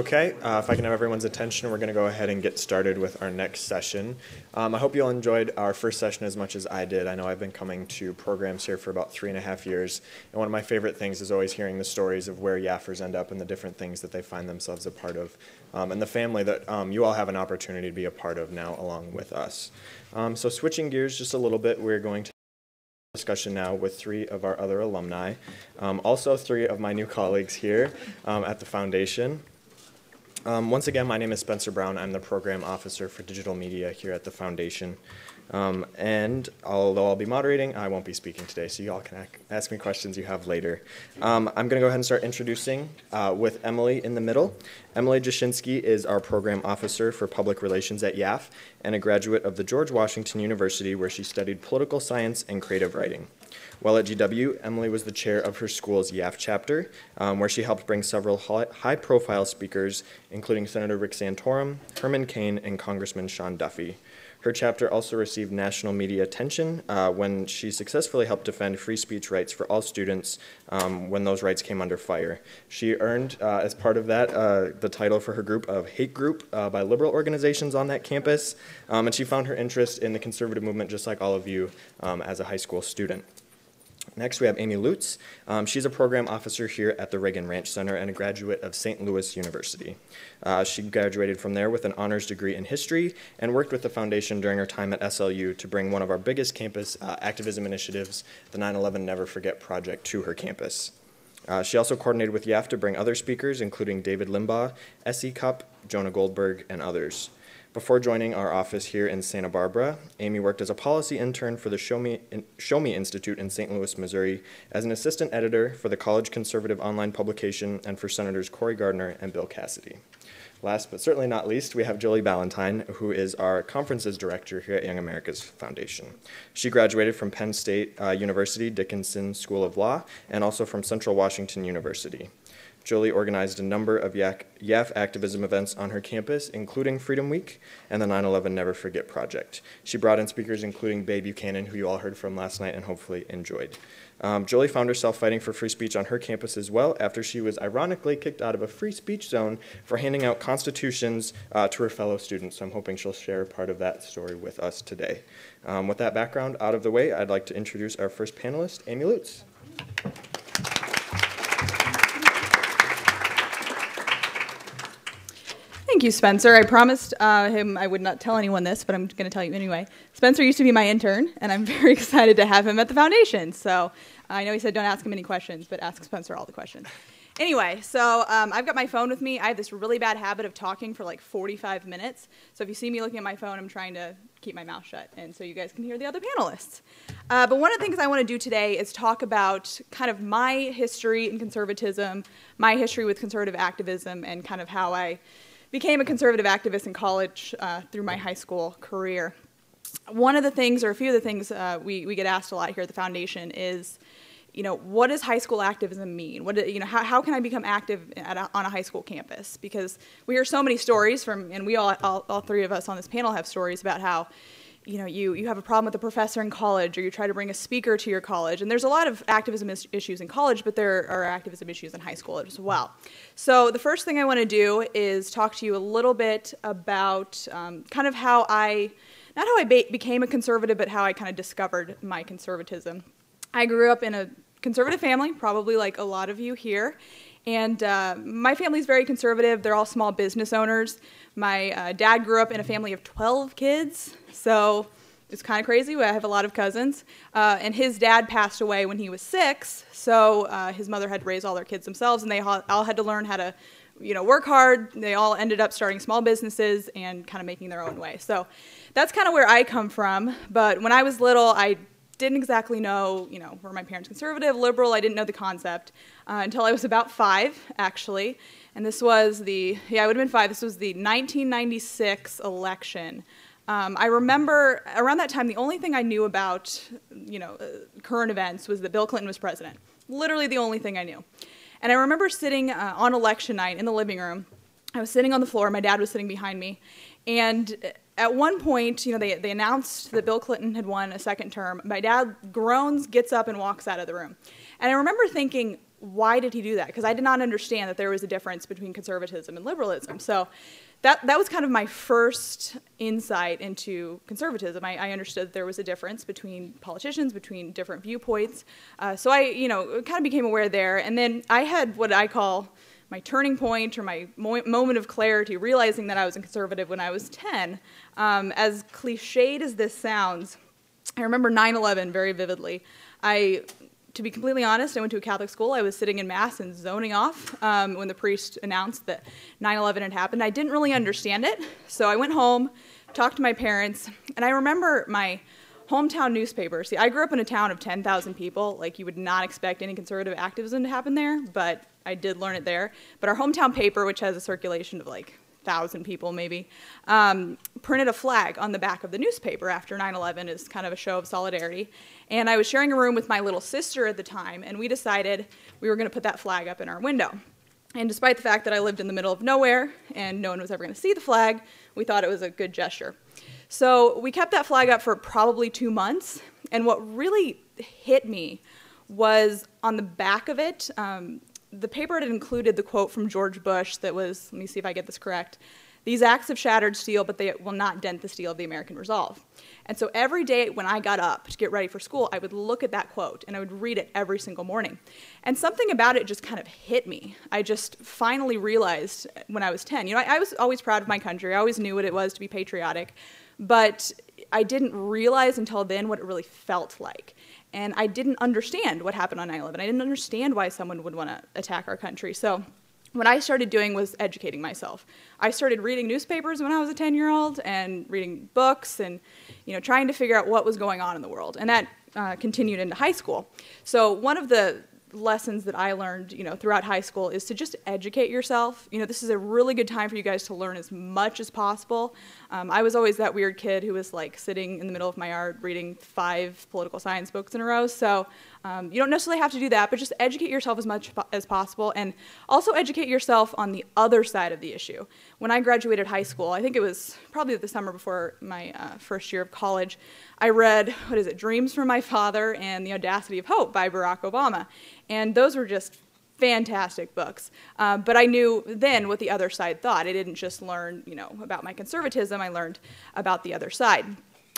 Okay, uh, if I can have everyone's attention, we're going to go ahead and get started with our next session. Um, I hope you all enjoyed our first session as much as I did. I know I've been coming to programs here for about three and a half years, and one of my favorite things is always hearing the stories of where Yaffers end up and the different things that they find themselves a part of, um, and the family that um, you all have an opportunity to be a part of now along with us. Um, so, switching gears just a little bit, we're going to discussion now with three of our other alumni, um, also three of my new colleagues here um, at the foundation. Um, once again, my name is Spencer Brown. I'm the program officer for digital media here at the foundation. Um, and although I'll be moderating, I won't be speaking today, so you all can ask me questions you have later. Um, I'm going to go ahead and start introducing uh, with Emily in the middle. Emily Jashinsky is our program officer for public relations at YAF and a graduate of the George Washington University, where she studied political science and creative writing. While at GW, Emily was the chair of her school's YAF chapter, um, where she helped bring several high profile speakers, including Senator Rick Santorum, Herman Cain, and Congressman Sean Duffy. Her chapter also received national media attention uh, when she successfully helped defend free speech rights for all students um, when those rights came under fire. She earned, uh, as part of that, uh, the title for her group of Hate Group uh, by liberal organizations on that campus, um, and she found her interest in the conservative movement just like all of you um, as a high school student. Next, we have Amy Lutz. Um, she's a program officer here at the Reagan Ranch Center and a graduate of St. Louis University. Uh, she graduated from there with an honors degree in history and worked with the foundation during her time at SLU to bring one of our biggest campus uh, activism initiatives, the 9 11 Never Forget Project, to her campus. Uh, she also coordinated with YAF to bring other speakers, including David Limbaugh, S.E. Cupp, Jonah Goldberg, and others. Before joining our office here in Santa Barbara, Amy worked as a policy intern for the Show Me, Show Me Institute in St. Louis, Missouri, as an assistant editor for the College Conservative online publication and for Senators Cory Gardner and Bill Cassidy. Last but certainly not least, we have Jolie Ballantyne, who is our conferences director here at Young America's Foundation. She graduated from Penn State uh, University Dickinson School of Law and also from Central Washington University. Jolie organized a number of YAF activism events on her campus, including Freedom Week and the 9 11 Never Forget Project. She brought in speakers including Bay Buchanan, who you all heard from last night and hopefully enjoyed. Um, Jolie found herself fighting for free speech on her campus as well after she was ironically kicked out of a free speech zone for handing out constitutions uh, to her fellow students. So I'm hoping she'll share part of that story with us today. Um, with that background out of the way, I'd like to introduce our first panelist, Amy Lutz. Thank you, Spencer. I promised uh, him I would not tell anyone this, but I'm going to tell you anyway. Spencer used to be my intern, and I'm very excited to have him at the foundation. So I know he said don't ask him any questions, but ask Spencer all the questions. Anyway, so um, I've got my phone with me. I have this really bad habit of talking for like 45 minutes. So if you see me looking at my phone, I'm trying to keep my mouth shut, and so you guys can hear the other panelists. Uh, but one of the things I want to do today is talk about kind of my history in conservatism, my history with conservative activism, and kind of how I became a conservative activist in college uh, through my high school career. One of the things, or a few of the things uh, we, we get asked a lot here at the foundation is, you know, what does high school activism mean? What, you know, how, how can I become active a, on a high school campus? Because we hear so many stories from, and we all, all, all three of us on this panel have stories about how, you know, you, you have a problem with a professor in college or you try to bring a speaker to your college. And there's a lot of activism is issues in college, but there are activism issues in high school as well. So the first thing I want to do is talk to you a little bit about um, kind of how I, not how I became a conservative, but how I kind of discovered my conservatism. I grew up in a conservative family, probably like a lot of you here. And uh, my family's very conservative. They're all small business owners. My uh, dad grew up in a family of 12 kids, so it's kind of crazy. I have a lot of cousins. Uh, and his dad passed away when he was six, so uh, his mother had to raise all their kids themselves, and they all had to learn how to you know, work hard. They all ended up starting small businesses and kind of making their own way. So that's kind of where I come from. But when I was little, I didn't exactly know, you know, were my parents conservative, liberal? I didn't know the concept uh, until I was about five, actually. And this was the, yeah, I would have been five. This was the 1996 election. Um, I remember around that time, the only thing I knew about, you know, uh, current events was that Bill Clinton was president. Literally the only thing I knew. And I remember sitting uh, on election night in the living room. I was sitting on the floor. My dad was sitting behind me. And at one point, you know, they, they announced that Bill Clinton had won a second term. My dad groans, gets up, and walks out of the room. And I remember thinking, why did he do that? Because I did not understand that there was a difference between conservatism and liberalism. So that, that was kind of my first insight into conservatism. I, I understood that there was a difference between politicians, between different viewpoints. Uh, so I, you know, kind of became aware there. And then I had what I call my turning point or my mo moment of clarity, realizing that I was a conservative when I was 10. Um, as cliched as this sounds, I remember 9 11 very vividly. I to be completely honest, I went to a Catholic school. I was sitting in Mass and zoning off um, when the priest announced that 9 11 had happened. I didn't really understand it, so I went home, talked to my parents, and I remember my hometown newspaper. See, I grew up in a town of 10,000 people. Like, you would not expect any conservative activism to happen there, but I did learn it there. But our hometown paper, which has a circulation of like thousand people maybe, um, printed a flag on the back of the newspaper after 9/11 as kind of a show of solidarity. And I was sharing a room with my little sister at the time, and we decided we were going to put that flag up in our window. And despite the fact that I lived in the middle of nowhere and no one was ever going to see the flag, we thought it was a good gesture. So we kept that flag up for probably two months. And what really hit me was on the back of it, um, the paper had included the quote from George Bush that was, let me see if I get this correct. These acts have shattered steel, but they will not dent the steel of the American resolve. And so every day when I got up to get ready for school, I would look at that quote and I would read it every single morning. And something about it just kind of hit me. I just finally realized when I was 10. You know, I, I was always proud of my country, I always knew what it was to be patriotic, but I didn't realize until then what it really felt like. And I didn't understand what happened on 9 11. I didn't understand why someone would want to attack our country. So, what I started doing was educating myself. I started reading newspapers when I was a 10 year old and reading books and you know, trying to figure out what was going on in the world. And that uh, continued into high school. So, one of the lessons that I learned, you know, throughout high school is to just educate yourself. You know, this is a really good time for you guys to learn as much as possible. Um, I was always that weird kid who was like sitting in the middle of my yard reading five political science books in a row. So um, you don't necessarily have to do that, but just educate yourself as much as possible, and also educate yourself on the other side of the issue. When I graduated high school, I think it was probably the summer before my uh, first year of college. I read, what is it, Dreams from My Father and The Audacity of Hope by Barack Obama. And those were just fantastic books. Uh, but I knew then what the other side thought. I didn't just learn, you know, about my conservatism, I learned about the other side.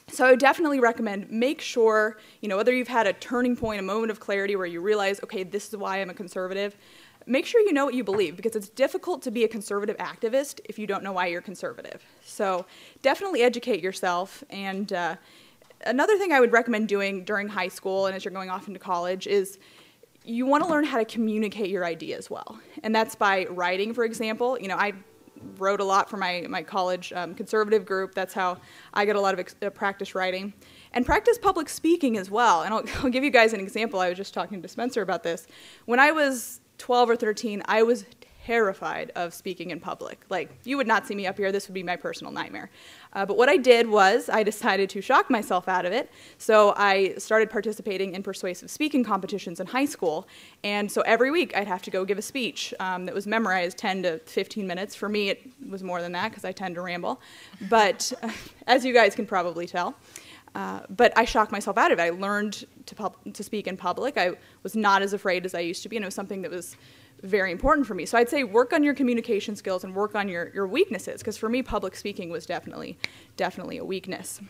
So I would definitely recommend make sure, you know, whether you've had a turning point, a moment of clarity where you realize, okay, this is why I'm a conservative, make sure you know what you believe because it's difficult to be a conservative activist if you don't know why you're conservative. So definitely educate yourself and uh, another thing I would recommend doing during high school and as you're going off into college is you want to learn how to communicate your ideas well. And that's by writing, for example. You know, I wrote a lot for my, my college um, conservative group. That's how I get a lot of uh, practice writing. And practice public speaking as well. And I'll, I'll give you guys an example. I was just talking to Spencer about this. When I was 12 or 13, I was terrified of speaking in public. Like, you would not see me up here, this would be my personal nightmare. Uh, but what I did was I decided to shock myself out of it. So I started participating in persuasive speaking competitions in high school. And so every week I'd have to go give a speech um, that was memorized 10 to 15 minutes. For me, it was more than that because I tend to ramble. But as you guys can probably tell, uh, but I shocked myself out of it. I learned to, to speak in public. I was not as afraid as I used to be, and it was something that was very important for me. So I'd say work on your communication skills and work on your, your weaknesses, because for me, public speaking was definitely, definitely a weakness.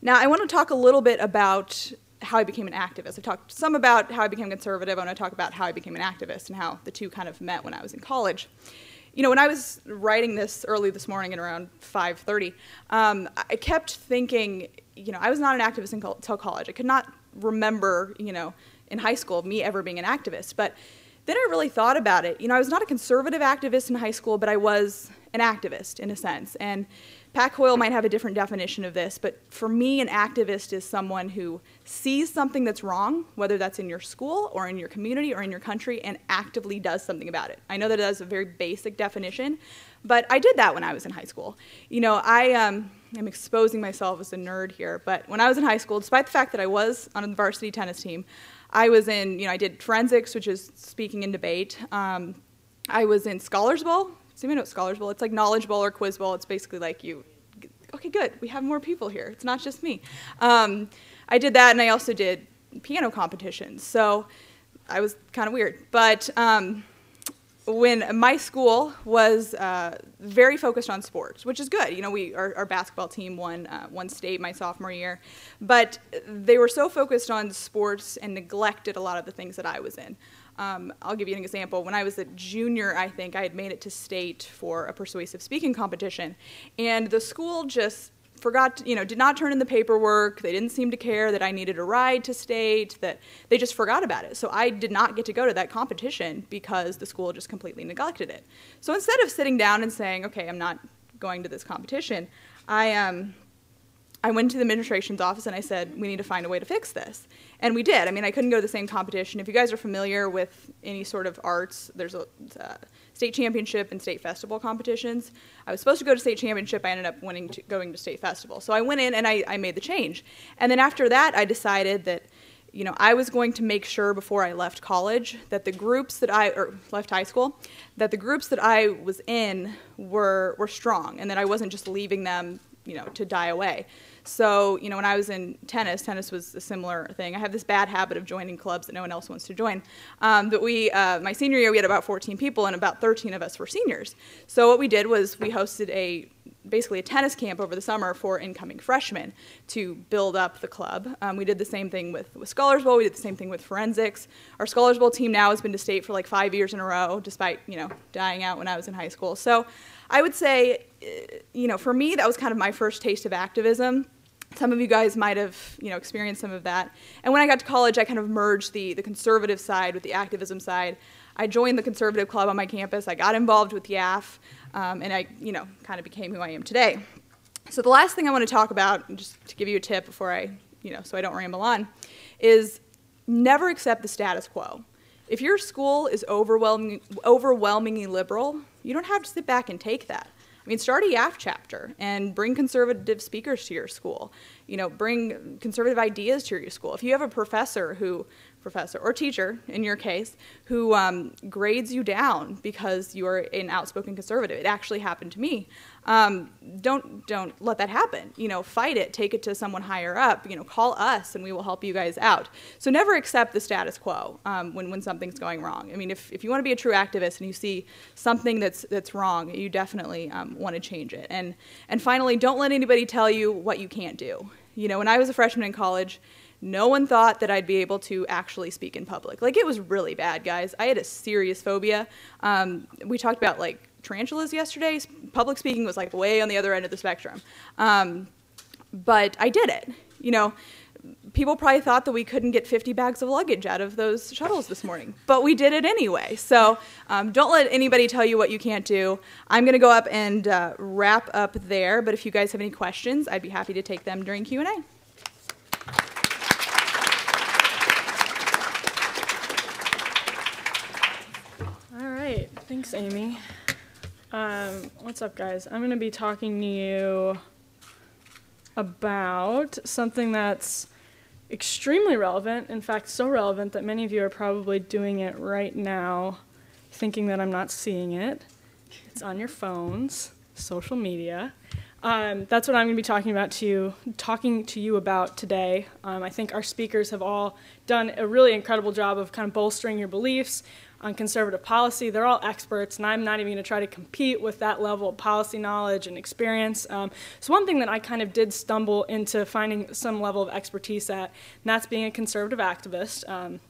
Now, I want to talk a little bit about how I became an activist. I've talked some about how I became conservative. I want to talk about how I became an activist and how the two kind of met when I was in college. You know, when I was writing this early this morning at around 5:30, um, I kept thinking, you know, I was not an activist until college. I could not remember, you know, in high school me ever being an activist. But then I really thought about it. You know, I was not a conservative activist in high school, but I was an activist in a sense. And Pat Coyle might have a different definition of this, but for me, an activist is someone who sees something that's wrong, whether that's in your school or in your community or in your country, and actively does something about it. I know that that's a very basic definition, but I did that when I was in high school. You know, I um, am exposing myself as a nerd here, but when I was in high school, despite the fact that I was on the varsity tennis team, I was in, you know, I did forensics, which is speaking and debate. Um, I was in Scholars Bowl. So you know what Scholars Bowl? It's like Knowledge Bowl or Quiz Bowl. It's basically like you, okay, good, we have more people here. It's not just me. Um, I did that, and I also did piano competitions. So I was kind of weird. But um, when my school was uh, very focused on sports, which is good. You know, we our, our basketball team won uh, one state my sophomore year, but they were so focused on sports and neglected a lot of the things that I was in. Um, I'll give you an example. When I was a junior, I think I had made it to state for a persuasive speaking competition, and the school just forgot, you know, did not turn in the paperwork. They didn't seem to care that I needed a ride to state, that they just forgot about it. So I did not get to go to that competition because the school just completely neglected it. So instead of sitting down and saying, okay, I'm not going to this competition, I, um, I went to the administration's office and I said, we need to find a way to fix this. And we did. I mean, I couldn't go to the same competition. If you guys are familiar with any sort of arts, there's a uh, state championship and state festival competitions. I was supposed to go to state championship. I ended up winning to, going to state festival. So I went in and I, I made the change. And then after that, I decided that you know, I was going to make sure before I left college that the groups that I or left high school, that the groups that I was in were were strong, and that I wasn't just leaving them, you know, to die away. So, you know, when I was in tennis, tennis was a similar thing. I have this bad habit of joining clubs that no one else wants to join. Um, but we, uh, my senior year, we had about 14 people, and about 13 of us were seniors. So what we did was we hosted a basically a tennis camp over the summer for incoming freshmen to build up the club. Um, we did the same thing with, with Scholars Bowl. We did the same thing with forensics. Our Scholars Bowl team now has been to state for like five years in a row, despite you know dying out when I was in high school. So I would say, you know, for me that was kind of my first taste of activism. Some of you guys might have, you know, experienced some of that. And when I got to college, I kind of merged the, the conservative side with the activism side. I joined the conservative club on my campus. I got involved with YAF um, and I, you know, kind of became who I am today. So the last thing I want to talk about, just to give you a tip before I, you know, so I don't ramble on, is never accept the status quo. If your school is overwhelming, overwhelmingly liberal, you don't have to sit back and take that. I mean, start a YAF chapter and bring conservative speakers to your school. You know, bring conservative ideas to your school. If you have a professor who professor or teacher, in your case, who um, grades you down because you are an outspoken conservative. It actually happened to me. Um, don't don't let that happen. You know, fight it. Take it to someone higher up. You know, call us and we will help you guys out. So never accept the status quo um, when when something's going wrong. I mean, if if you want to be a true activist and you see something that's that's wrong, you definitely um, want to change it. And and finally, don't let anybody tell you what you can't do. You know, when I was a freshman in college no one thought that I'd be able to actually speak in public. Like, it was really bad, guys. I had a serious phobia. Um, we talked about, like, tarantulas yesterday. Public speaking was, like, way on the other end of the spectrum. Um, but I did it. You know, people probably thought that we couldn't get 50 bags of luggage out of those shuttles this morning, but we did it anyway. So um, don't let anybody tell you what you can't do. I'm going to go up and uh, wrap up there, but if you guys have any questions, I'd be happy to take them during Q&A. All right. Thanks, Amy. Um, what's up, guys? I'm going to be talking to you about something that's extremely relevant. In fact, so relevant that many of you are probably doing it right now, thinking that I'm not seeing it. It's on your phones, social media. Um, that's what I'm going to be talking about to you, talking to you about today. Um, I think our speakers have all done a really incredible job of kind of bolstering your beliefs, on conservative policy. They're all experts, and I'm not even going to try to compete with that level of policy knowledge and experience. Um, so, one thing that I kind of did stumble into finding some level of expertise at, and that's being a conservative activist. Um,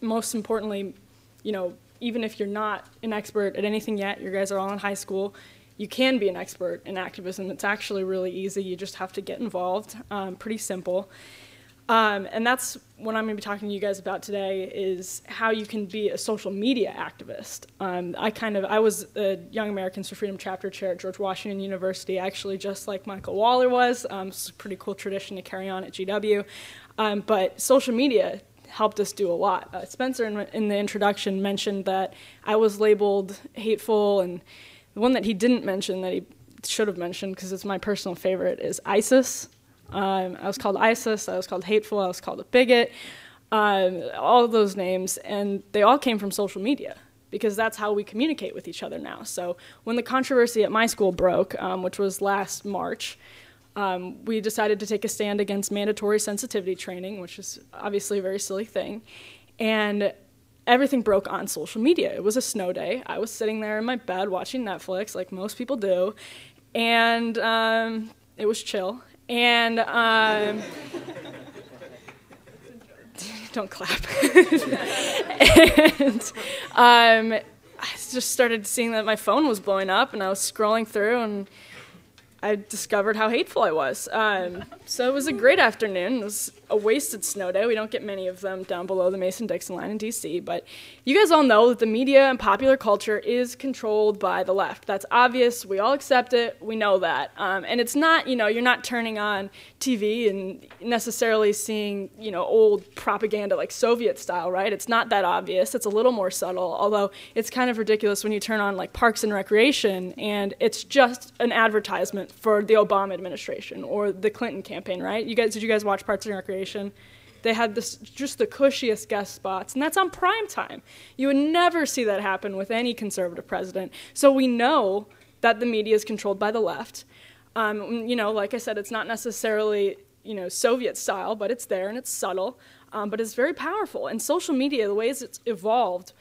most importantly, you know, even if you're not an expert at anything yet, you guys are all in high school, you can be an expert in activism. It's actually really easy. You just have to get involved. Um, pretty simple. Um, and that's what I'm going to be talking to you guys about today is how you can be a social media activist. Um, I kind of I was a Young Americans for Freedom chapter chair at George Washington University, actually just like Michael Waller was. Um, it's a pretty cool tradition to carry on at GW. Um, but social media helped us do a lot. Uh, Spencer in, in the introduction mentioned that I was labeled hateful, and the one that he didn't mention that he should have mentioned because it's my personal favorite is ISIS. Um, I was called ISIS, I was called hateful, I was called a bigot, um, all those names, and they all came from social media because that's how we communicate with each other now. So when the controversy at my school broke, um, which was last March, um, we decided to take a stand against mandatory sensitivity training, which is obviously a very silly thing, and everything broke on social media. It was a snow day. I was sitting there in my bed watching Netflix, like most people do, and um, it was chill and um, don't clap. and um, I just started seeing that my phone was blowing up, and I was scrolling through, and I discovered how hateful I was. Um, so it was a great afternoon. It was a wasted snow day. We don't get many of them down below the Mason Dixon line in DC. But you guys all know that the media and popular culture is controlled by the left. That's obvious. We all accept it. We know that. Um, and it's not, you know, you're not turning on TV and necessarily seeing, you know, old propaganda like Soviet style, right? It's not that obvious. It's a little more subtle, although it's kind of ridiculous when you turn on like Parks and Recreation and it's just an advertisement for the Obama administration or the Clinton campaign, right? You guys, did you guys watch Parks and Recreation? They had this just the cushiest guest spots, and that's on prime time. You would never see that happen with any conservative president. So we know that the media is controlled by the left. Um, you know, like I said, it's not necessarily you know Soviet style, but it's there and it's subtle, um, but it's very powerful. And social media, the ways it's evolved,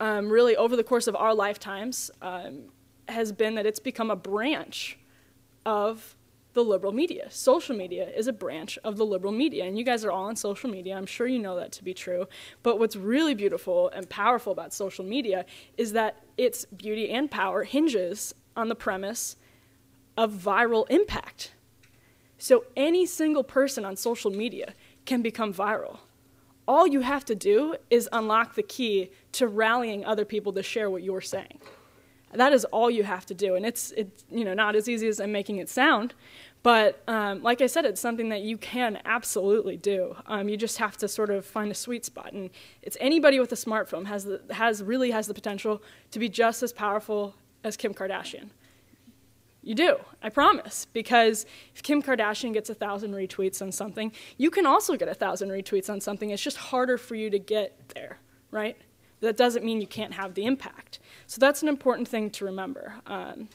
um, really over the course of our lifetimes, um, has been that it's become a branch of the liberal media. Social media is a branch of the liberal media, and you guys are all on social media. I'm sure you know that to be true. But what's really beautiful and powerful about social media is that its beauty and power hinges on the premise of viral impact. So any single person on social media can become viral. All you have to do is unlock the key to rallying other people to share what you're saying. That is all you have to do, and it's it's you know not as easy as I'm making it sound, but um, like I said, it's something that you can absolutely do. Um, you just have to sort of find a sweet spot, and it's anybody with a smartphone has the, has really has the potential to be just as powerful as Kim Kardashian. You do, I promise. Because if Kim Kardashian gets a thousand retweets on something, you can also get a thousand retweets on something. It's just harder for you to get there, right? That doesn't mean you can't have the impact. So that's an important thing to remember. Um,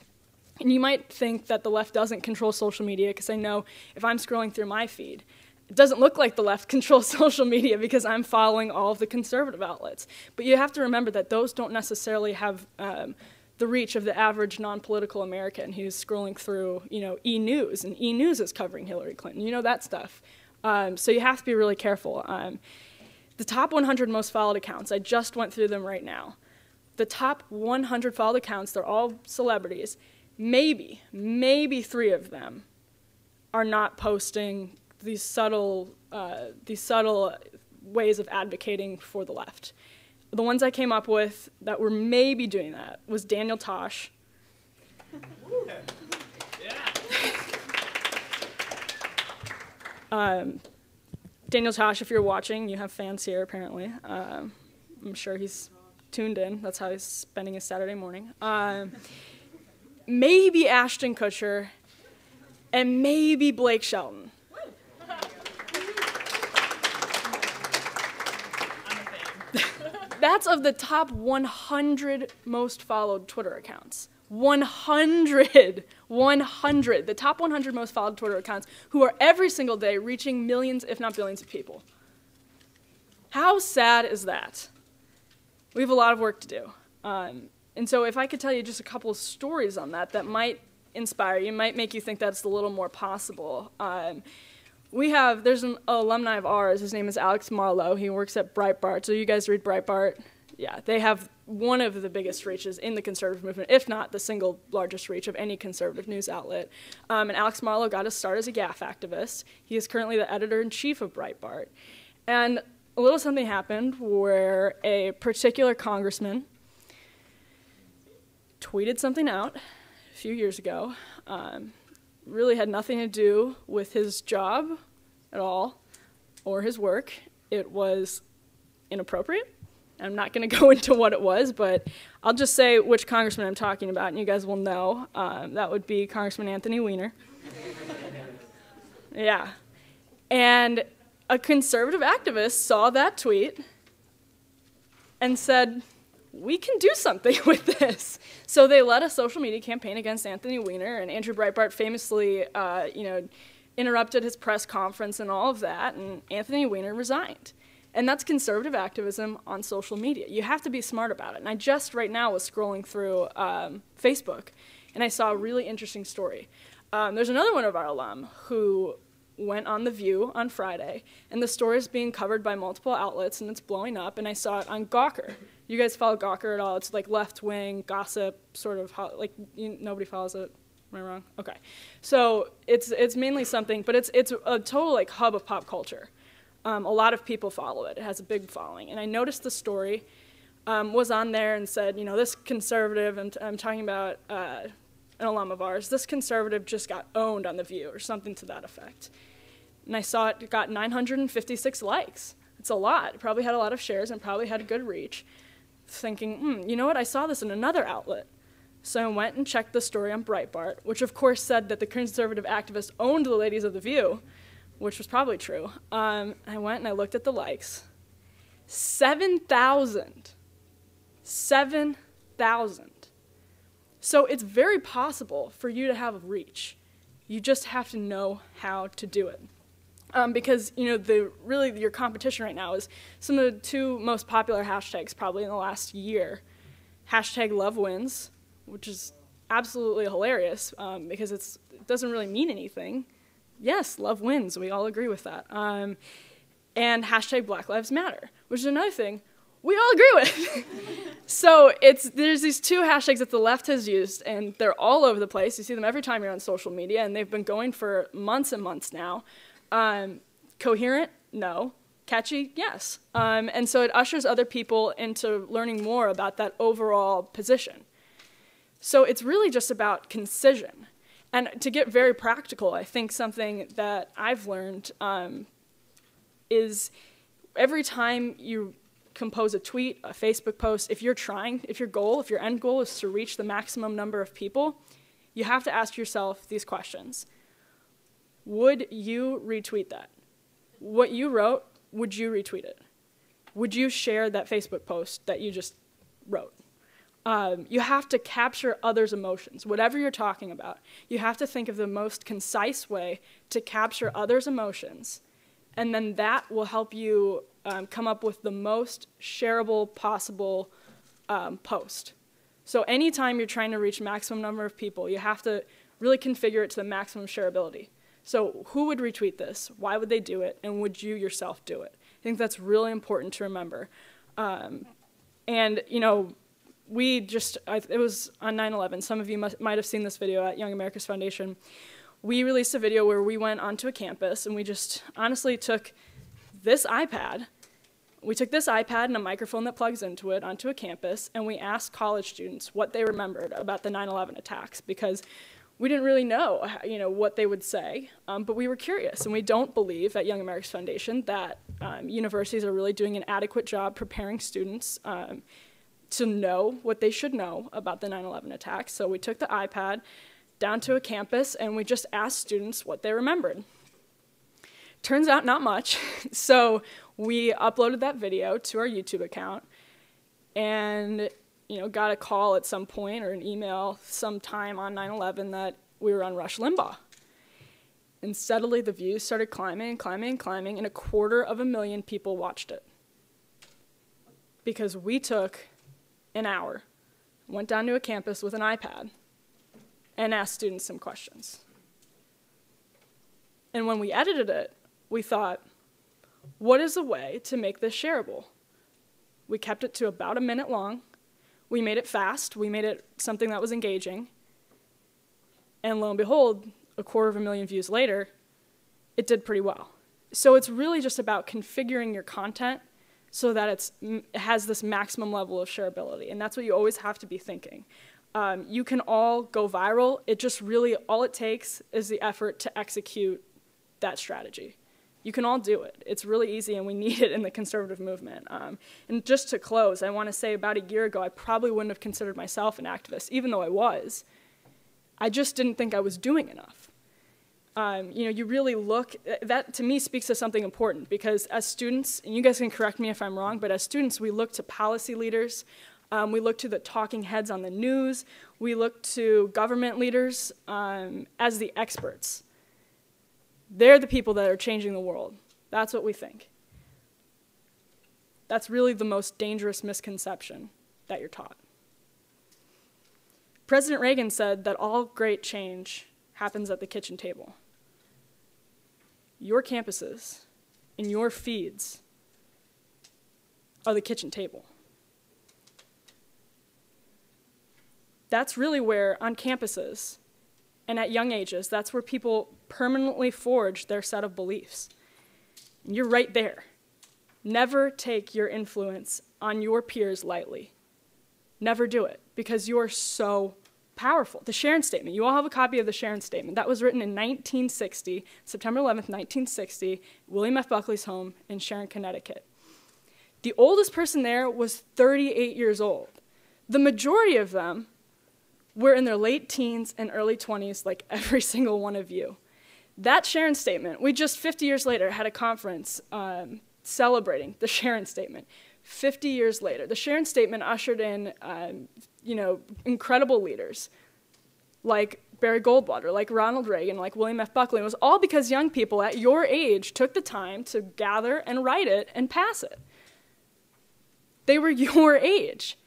and you might think that the left doesn't control social media because I know if I'm scrolling through my feed, it doesn't look like the left controls social media because I'm following all of the conservative outlets. But you have to remember that those don't necessarily have um, the reach of the average non-political American who's scrolling through, you know, E-News, and E-News is covering Hillary Clinton. You know that stuff. Um, so you have to be really careful. Um, the top 100 most followed accounts, I just went through them right now. The top 100 followed accounts, they're all celebrities. Maybe, maybe three of them are not posting these subtle, uh, these subtle ways of advocating for the left. The ones I came up with that were maybe doing that was Daniel Tosh. um, Daniel Tosh, if you're watching, you have fans here apparently. Um, I'm sure he's tuned in. That's how he's spending his Saturday morning. Um, maybe Ashton Kutcher, and maybe Blake Shelton. That's of the top 100 most followed Twitter accounts. 100, 100, the top 100 most followed Twitter accounts who are every single day reaching millions, if not billions, of people. How sad is that? we have a lot of work to do. Um, and so, if I could tell you just a couple of stories on that that might inspire you, might make you think that's a little more possible. Um, we have, there's an alumni of ours, his name is Alex Marlow. He works at Breitbart. So, you guys read Breitbart? Yeah, they have one of the biggest reaches in the conservative movement, if not the single largest reach of any conservative news outlet. Um, and Alex Marlow got his start as a YAF activist. He is currently the editor in chief of Breitbart. And a little something happened where a particular congressman tweeted something out a few years ago. Um, really had nothing to do with his job at all or his work. It was inappropriate. I'm not going to go into what it was, but I'll just say which congressman I'm talking about, and you guys will know. Um, that would be Congressman Anthony Weiner. yeah. And a conservative activist saw that tweet and said, we can do something with this. So they led a social media campaign against Anthony Weiner, and Andrew Breitbart famously, uh, you know, interrupted his press conference and all of that, and Anthony Weiner resigned. And that's conservative activism on social media. You have to be smart about it. And I just right now was scrolling through um, Facebook, and I saw a really interesting story. Um, there's another one of our alum who went on The View on Friday, and the story is being covered by multiple outlets, and it's blowing up. And I saw it on Gawker. You guys follow Gawker at all? It's like left wing gossip, sort of like you, nobody follows it. Am I wrong? Okay. So it's it's mainly something, but it's it's a total like hub of pop culture. Um, a lot of people follow it. It has a big following, and I noticed the story um, was on there and said, you know, this conservative, and I'm talking about uh, an alum of ours, this conservative just got owned on the View or something to that effect and I saw it got 956 likes. It's a lot. It probably had a lot of shares and probably had a good reach. Thinking, hmm, you know what? I saw this in another outlet. So I went and checked the story on Breitbart, which of course said that the conservative activist owned the Ladies of the View, which was probably true. Um, I went and I looked at the likes 7,000. 7,000. So it's very possible for you to have a reach. You just have to know how to do it. Um, because you know the really your competition right now is some of the two most popular hashtags probably in the last year. Hashtag love wins, which is absolutely hilarious um, because it doesn't really mean anything. Yes, love wins. We all agree with that. Um, and hashtag Black Lives Matter, which is another thing we all agree with. so it's there's these two hashtags that the left has used, and they're all over the place. You see them every time you're on social media, and they've been going for months and months now. Um, coherent? No. Catchy? Yes. Um, and so it ushers other people into learning more about that overall position. So it's really just about concision. And to get very practical, I think something that I've learned um, is every time you compose a tweet, a Facebook post, if you're trying, if your goal, if your end goal is to reach the maximum number of people, you have to ask yourself these questions. Would you retweet that? What you wrote, would you retweet it? Would you share that Facebook post that you just wrote? Um, you have to capture others' emotions, whatever you're talking about. You have to think of the most concise way to capture others' emotions, and then that will help you um, come up with the most shareable possible um, post. So anytime you're trying to reach maximum number of people, you have to really configure it to the maximum shareability. So, who would retweet this? Why would they do it? And would you yourself do it? I think that's really important to remember. Um, and, you know, we just, I, it was on 9 11. Some of you must, might have seen this video at Young America's Foundation. We released a video where we went onto a campus and we just honestly took this iPad. We took this iPad and a microphone that plugs into it onto a campus, and we asked college students what they remembered about the 9 11 attacks because we didn't really know, you know, what they would say, um, but we were curious, and we don't believe at Young America's Foundation that um, universities are really doing an adequate job preparing students um, to know what they should know about the 9/11 attacks. So we took the iPad down to a campus, and we just asked students what they remembered. Turns out not much, so we uploaded that video to our YouTube account, and you know, got a call at some point or an email sometime on 9/11 that we were on Rush Limbaugh. And steadily the views started climbing and climbing and climbing, and a quarter of a million people watched it. because we took an hour, went down to a campus with an iPad, and asked students some questions. And when we edited it, we thought, what is a way to make this shareable? We kept it to about a minute long. We made it fast. We made it something that was engaging. And lo and behold, a quarter of a million views later, it did pretty well. So it's really just about configuring your content so that it's, it has this maximum level of shareability. And that's what you always have to be thinking. Um, you can all go viral. It just really, all it takes is the effort to execute that strategy. You can all do it. It's really easy, and we need it in the conservative movement. Um, and just to close, I want to say about a year ago, I probably wouldn't have considered myself an activist, even though I was. I just didn't think I was doing enough. Um, you know, you really look, that to me speaks to something important because as students, and you guys can correct me if I'm wrong, but as students, we look to policy leaders, um, we look to the talking heads on the news, we look to government leaders um, as the experts. They're the people that are changing the world. That's what we think. That's really the most dangerous misconception that you're taught. President Reagan said that all great change happens at the kitchen table. Your campuses and your feeds are the kitchen table. That's really where, on campuses and at young ages, that's where people permanently forge their set of beliefs. And you're right there. Never take your influence on your peers lightly. Never do it because you are so powerful. The Sharon Statement. You all have a copy of the Sharon Statement. That was written in 1960, September 11th, 1960, William F. Buckley's home in Sharon, Connecticut. The oldest person there was 38 years old. The majority of them were in their late teens and early 20s, like every single one of you. That Sharon Statement, we just 50 years later had a conference um, celebrating the Sharon Statement. 50 years later, the Sharon Statement ushered in, um, you know, incredible leaders like Barry Goldwater, like Ronald Reagan, like William F. Buckley. It was all because young people at your age took the time to gather and write it and pass it. They were your age.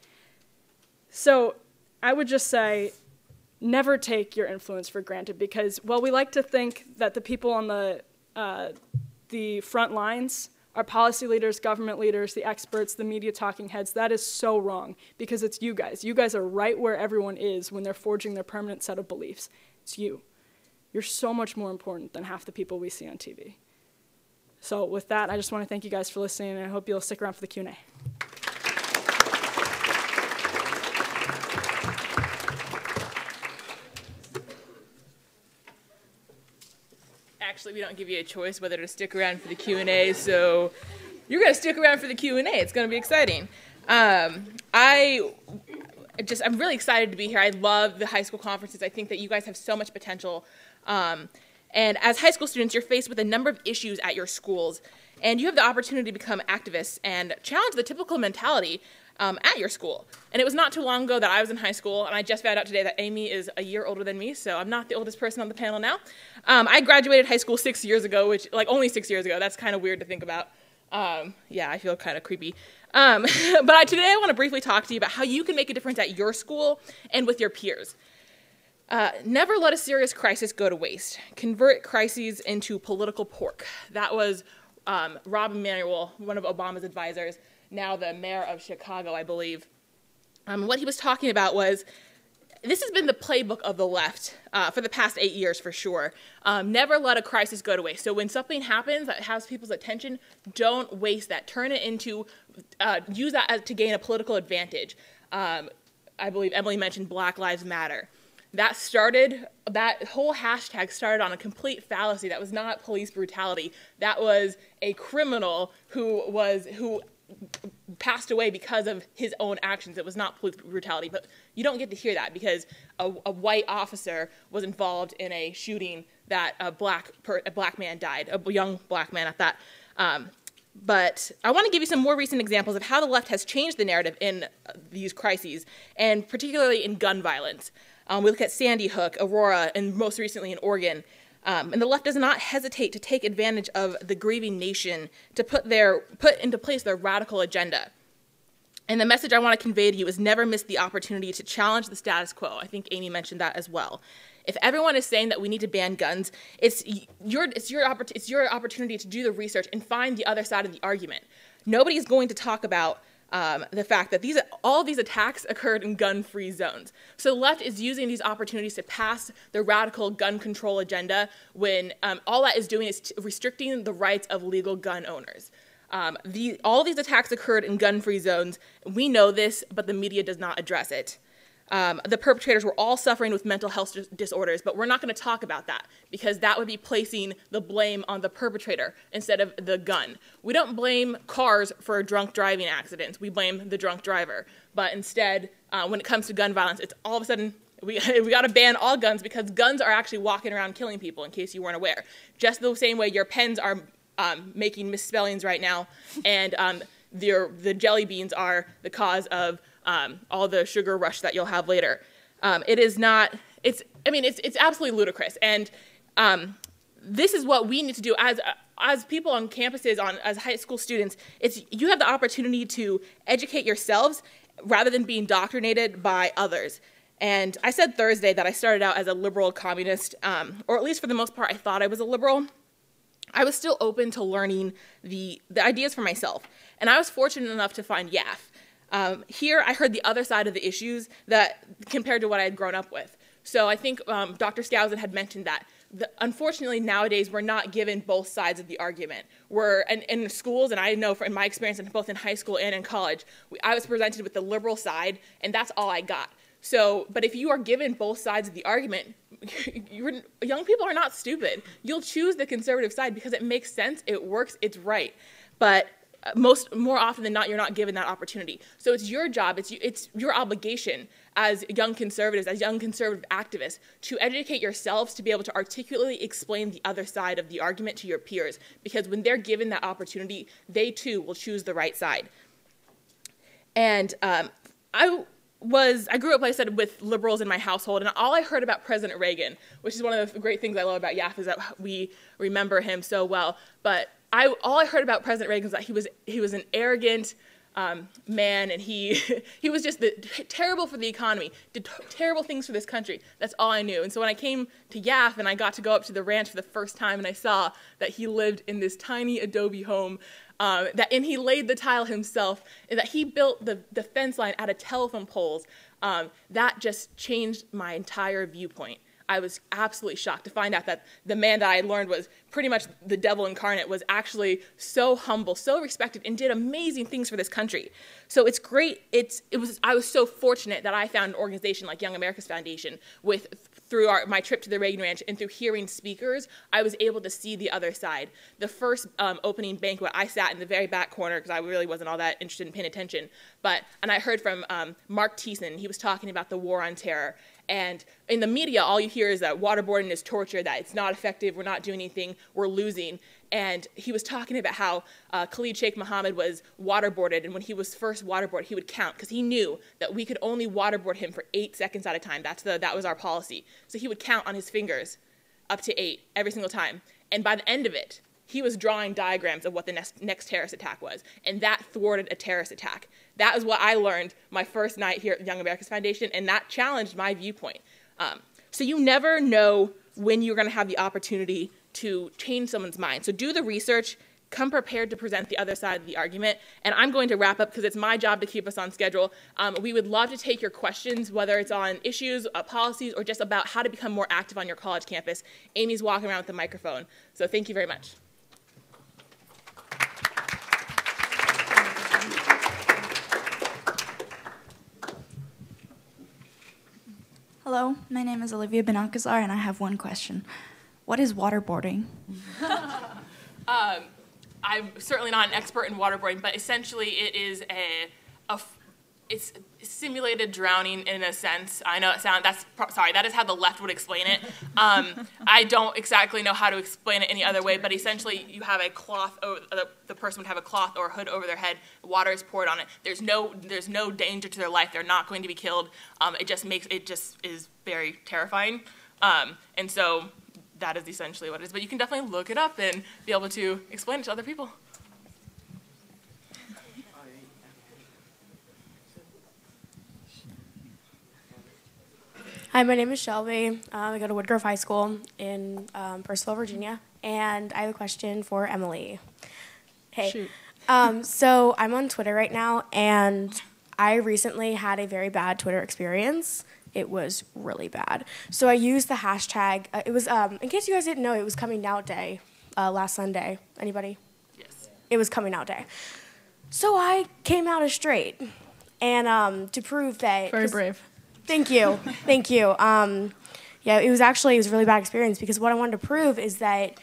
So I would just say never take your influence for granted because while we like to think that the people on the, uh, the front lines our policy leaders, government leaders, the experts, the media talking heads, that is so wrong because it's you guys. You guys are right where everyone is when they're forging their permanent set of beliefs. It's you. You're so much more important than half the people we see on TV. So with that, I just want to thank you guys for listening, and I hope you'll stick around for the Q&A. Actually we don't give you a choice whether to stick around for the Q&A, so you're going to stick around for the Q&A. It's going to be exciting. Um, I just I'm really excited to be here. I love the high school conferences. I think that you guys have so much potential. Um, and as high school students, you're faced with a number of issues at your schools, and you have the opportunity to become activists and challenge the typical mentality um, at your school. And it was not too long ago that I was in high school, and I just found out today that Amy is a year older than me, so I'm not the oldest person on the panel now. Um, I graduated high school six years ago, which, like, only six years ago. That's kind of weird to think about. Um, yeah, I feel kind of creepy. Um, but I, today I want to briefly talk to you about how you can make a difference at your school and with your peers. Uh, never let a serious crisis go to waste. Convert crises into political pork. That was um, Rahm Emanuel, one of Obama's advisors, now the mayor of Chicago, I believe. Um, what he was talking about was this has been the playbook of the left uh, for the past eight years for sure. Um, never let a crisis go to waste. So when something happens that has people's attention, don't waste that. Turn it into, uh, use that as, to gain a political advantage. Um, I believe Emily mentioned Black Lives Matter. That started, that whole hashtag started on a complete fallacy. That was not police brutality. That was a criminal who was, who passed away because of his own actions. It was not police brutality, but you don't get to hear that because a, a white officer was involved in a shooting that a black per, a black man died, a young black man at that. Um, but I want to give you some more recent examples of how the left has changed the narrative in these crises, and particularly in gun violence. Um, we look at Sandy Hook, Aurora, and most recently in Oregon. Um, and the left does not hesitate to take advantage of the grieving nation to put, their, put into place their radical agenda. And the message I want to convey to you is never miss the opportunity to challenge the status quo. I think Amy mentioned that as well. If everyone is saying that we need to ban guns, it's your, it's your, it's your opportunity to do the research and find the other side of the argument. Nobody is going to talk about um, the fact that these all these attacks occurred in gun-free zones. So the left is using these opportunities to pass the radical gun control agenda when um, all that is doing is restricting the rights of legal gun owners. Um, the, all these attacks occurred in gun-free zones. We know this, but the media does not address it. Um, the perpetrators were all suffering with mental health dis- disorders, but we're not going to talk about that because that would be placing the blame on the perpetrator instead of the gun. We don't blame cars for drunk driving accidents, we blame the drunk driver. But instead, uh, when it comes to gun violence, it's all of a sudden we, we got to ban all guns because guns are actually walking around killing people, in case you weren't aware. Just the same way your pens are um, making misspellings right now, and um, the jelly beans are the cause of um, all the sugar rush that you'll have later. Um, it is not. It's. I mean, it's it's absolutely ludicrous, and um, this is what we need to do as as people on campuses, on as high school students. It's you have the opportunity to educate yourselves rather than being indoctrinated by others. And I said Thursday that I started out as a liberal communist, um, or at least for the most part, I thought I was a liberal. I was still open to learning the, the ideas for myself. And I was fortunate enough to find YAF. Um, here, I heard the other side of the issues that compared to what I had grown up with. So I think um, Dr. Skousen had mentioned that. The, unfortunately, nowadays we're not given both sides of the argument. We're in, schools, and I know from my experience, in, both in high school and in college, we, I was presented with the liberal side, and that's all I got. So, but if you are given both sides of the argument, young people are not stupid. You'll choose the conservative side because it makes sense, it works, it's right. But most more often than not, you're not given that opportunity. So it's your job, it's it's your obligation as young conservatives, as young conservative activists, to educate yourselves to be able to articulately explain the other side of the argument to your peers. Because when they're given that opportunity, they too will choose the right side. And um, I was I grew up, like I said, with liberals in my household, and all I heard about President Reagan, which is one of the great things I love about YAF, is that we remember him so well. But I, all I heard about President Reagan was that he was he was an arrogant um, man, and he he was just the, terrible for the economy, did terrible things for this country. That's all I knew. And so when I came to YAF and I got to go up to the ranch for the first time, and I saw that he lived in this tiny adobe home um, that and he laid the tile himself, and that he built the, the fence line out of telephone poles. Um, that just changed my entire viewpoint. I was absolutely shocked to find out that the man that I had learned was pretty much the devil incarnate was actually so humble, so respected, and did amazing things for this country. So it's great. It's it was I was so fortunate that I found an organization like Young America's Foundation with through our, my trip to the Reagan Ranch and through hearing speakers, I was able to see the other side. The first um, opening banquet, I sat in the very back corner because I really wasn't all that interested in paying attention. But and I heard from um, Mark Thiessen. He was talking about the war on terror. And in the media, all you hear is that waterboarding is torture, that it's not effective, we're not doing anything, we're losing and he was talking about how uh, Khalid Sheikh Mohammed was waterboarded, and when he was first waterboarded, he would count because he knew that we could only waterboard him for eight seconds at a time. That's the that was our policy. So he would count on his fingers up to eight every single time, and by the end of it, he was drawing diagrams of what the next, next terrorist attack was, and that thwarted a terrorist attack. That is what I learned my first night here at the Young America's Foundation, and that challenged my viewpoint. Um, so you never know when you're going to have the opportunity to change someone's mind. So do the research, come prepared to present the other side of the argument. And I'm going to wrap up because it's my job to keep us on schedule. Um, we would love to take your questions, whether it's on issues, uh, policies, or just about how to become more active on your college campus. Amy's walking around with the microphone. So thank you very much. Hello, my name is Olivia Benalcazar, and I have one question. What is waterboarding? um, I'm certainly not an expert in waterboarding, but essentially it is a, a it's simulated drowning in a sense. I know it sounds that's sorry. That is how the left would explain it. Um, I don't exactly know how to explain it any other way, but essentially you have a cloth. Over, the, the person would have a cloth or a hood over their head. Water is poured on it. There's no there's no danger to their life. They're not going to be killed. Um, it just makes it just is very terrifying. Um, and so that is essentially what it is. But you can definitely look it up and be able to explain it to other people. Hi, my name is Shelby. Um, I go to Woodgrove High School in um, Purcellville, Virginia, and I have a question for Emily. Hey. Shoot. Um, so I'm on Twitter right now, and I recently had a very bad Twitter experience. It was really bad. So I used the hashtag. Uh, it was, um, in case you guys didn't know, it was coming out day uh, last Sunday. Anybody? Yes. It was coming out day. So I came out as straight, and um, to prove that Very brave. Thank you. Thank you. Um, yeah, it was actually it was a really bad experience because what I wanted to prove is that